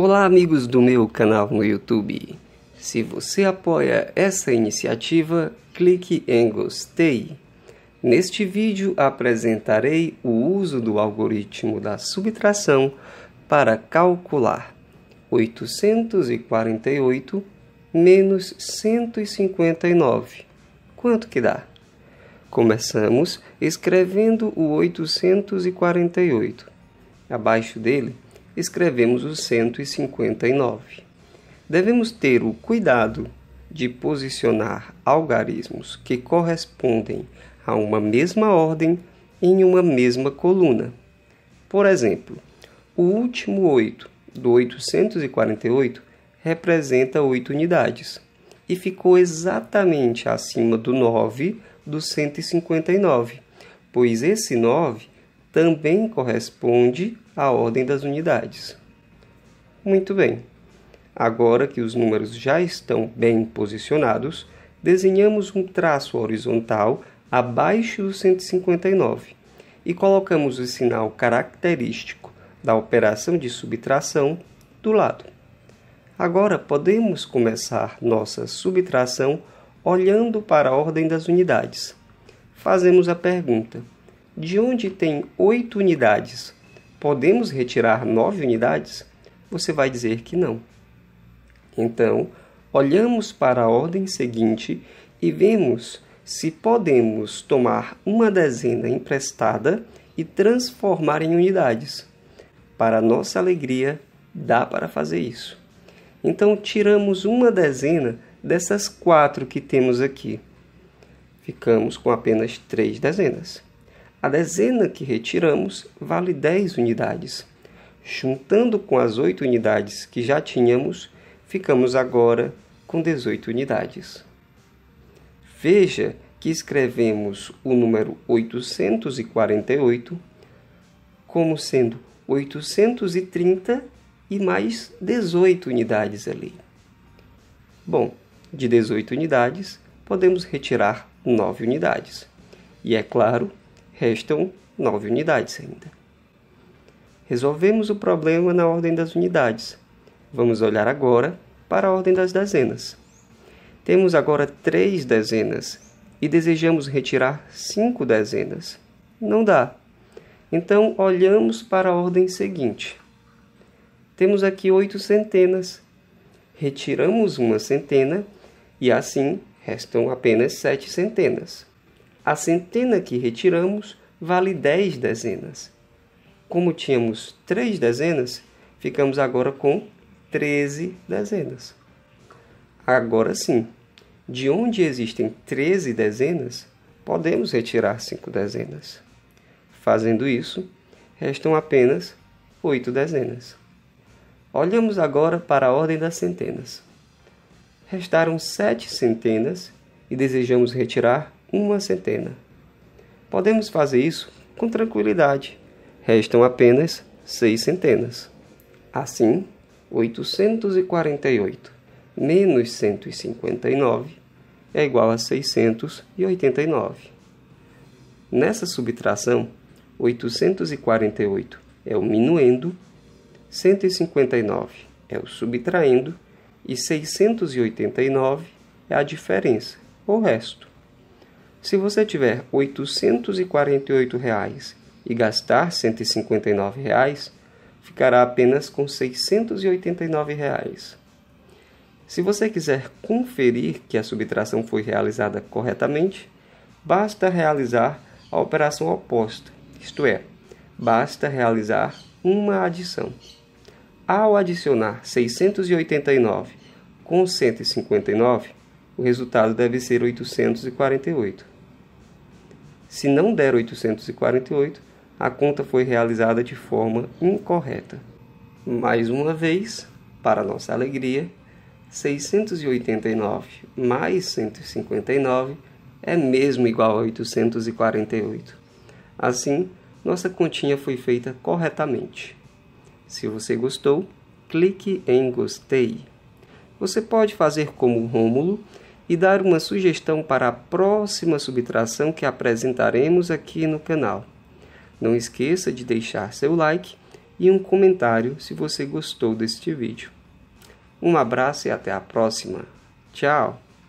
Olá, amigos do meu canal no YouTube. Se você apoia essa iniciativa, clique em gostei. Neste vídeo apresentarei o uso do algoritmo da subtração para calcular 848 menos 159. Quanto que dá? Começamos escrevendo o 848. Abaixo dele, escrevemos o 159. Devemos ter o cuidado de posicionar algarismos que correspondem a uma mesma ordem em uma mesma coluna. Por exemplo, o último 8 do 848 representa 8 unidades e ficou exatamente acima do 9 do 159, pois esse 9 também corresponde à ordem das unidades. Muito bem. Agora que os números já estão bem posicionados, desenhamos um traço horizontal abaixo do 159 e colocamos o sinal característico da operação de subtração do lado. Agora podemos começar nossa subtração olhando para a ordem das unidades. Fazemos a pergunta: de onde tem 8 unidades, podemos retirar 9 unidades? Você vai dizer que não. Então, olhamos para a ordem seguinte e vemos se podemos tomar uma dezena emprestada e transformar em unidades. Para nossa alegria, dá para fazer isso. Então, tiramos uma dezena dessas quatro que temos aqui. Ficamos com apenas três dezenas. A dezena que retiramos vale 10 unidades. Juntando com as 8 unidades que já tínhamos, ficamos agora com 18 unidades. Veja que escrevemos o número 848 como sendo 830 e mais 18 unidades ali. Bom, de 18 unidades, podemos retirar 9 unidades. E é claro, restam 9 unidades ainda. Resolvemos o problema na ordem das unidades. Vamos olhar agora para a ordem das dezenas. Temos agora três dezenas e desejamos retirar cinco dezenas. Não dá. Então, olhamos para a ordem seguinte. Temos aqui oito centenas. Retiramos uma centena e assim restam apenas sete centenas. A centena que retiramos vale dez dezenas. Como tínhamos três dezenas, ficamos agora com treze dezenas. Agora sim, de onde existem 13 dezenas, podemos retirar 5 dezenas. Fazendo isso, restam apenas 8 dezenas. Olhamos agora para a ordem das centenas. Restaram sete centenas e desejamos retirar uma centena. Podemos fazer isso com tranquilidade. Restam apenas seis centenas. Assim, 848 menos 159 é igual a 689. Nessa subtração, 848 é o minuendo, 159 é o subtraindo e 689 é a diferença, o resto. Se você tiver 848 reais e gastar 159 reais, ficará apenas com 689 reais. Se você quiser conferir que a subtração foi realizada corretamente, basta realizar a operação oposta, isto é, basta realizar uma adição. Ao adicionar 689 com 159, o resultado deve ser 848. Se não der 848, a conta foi realizada de forma incorreta. Mais uma vez, para nossa alegria, 689 mais 159 é mesmo igual a 848. Assim, nossa continha foi feita corretamente. Se você gostou, clique em gostei. Você pode fazer como Rômulo e dar uma sugestão para a próxima subtração que apresentaremos aqui no canal. Não esqueça de deixar seu like e um comentário se você gostou deste vídeo. Um abraço e até a próxima. Tchau!